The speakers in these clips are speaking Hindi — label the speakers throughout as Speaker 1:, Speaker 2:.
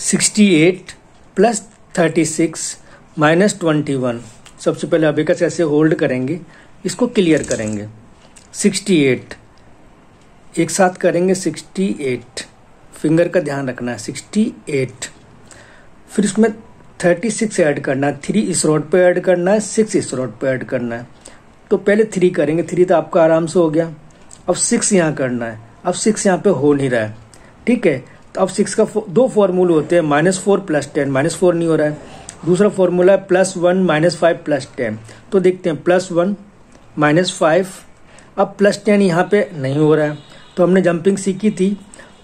Speaker 1: Sixty eight plus thirty six minus twenty one. सबसे पहले अभिकस ऐसे होल्ड करेंगे, इसको क्लियर करेंगे। Sixty eight. एक साथ करेंगे सिक्सटी एट। फिंगर का ध्यान रखना है, सिक्सटी एट। फिर इसमें थर्टी सिक्स ऐड करना है, थ्री इस रोड पे ऐड करना है, सिक्स इस रोड पे ऐड करना है। तो पहले थ्री करेंगे, थ्री तो आपका आराम से हो गया। अब सिक्स यहाँ करना है, अब सिक्स यहाँ पे हो नहीं रहा है। ठीक है? अब सिक्स का फो, दो फॉर्मूले होते हैं minus four plus ten minus four नहीं हो रहा है। दूसरा फॉर्मूला है plus one minus five plus ten तो देखते हैं प्लस वन माइनस फाइव अब प्लस टेन यहाँ पे नहीं हो रहा है। तो हमने जंपिंग सीखी थी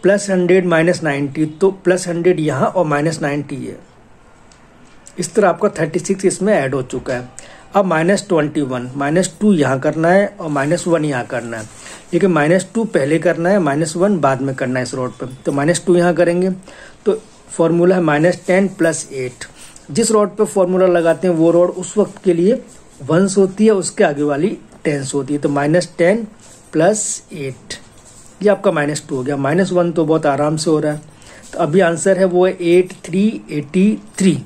Speaker 1: प्लस हंड्रेड माइनस नाइन्टी तो प्लस हंड्रेड यहाँ और माइनस नाइन्टी है। इस तरह आपका थर्टी सिक्स इसमें ऐड हो चुका है। अब minus twenty one, minus two यहाँ करना है और माइनस वन यहाँ करना है। लेकिन माइनस टू पहले करना है, माइनस वन बाद में करना है इस रोड पर तो माइनस टू यहाँ करेंगे। तो फॉर्मूला है माइनस टेन प्लस एट जिस रोड पे फॉर्मूला लगाते हैं वो रोड उस वक्त के लिए वंस होती है, उसके आगे वाली टेंस होती है। तो माइनस टेन प्लस एट ये आपका माइनस टू हो गया। माइनस वन तो बहुत आराम से हो रहा है। तो अभी आंसर है वो है एट थ्री एटी थ्री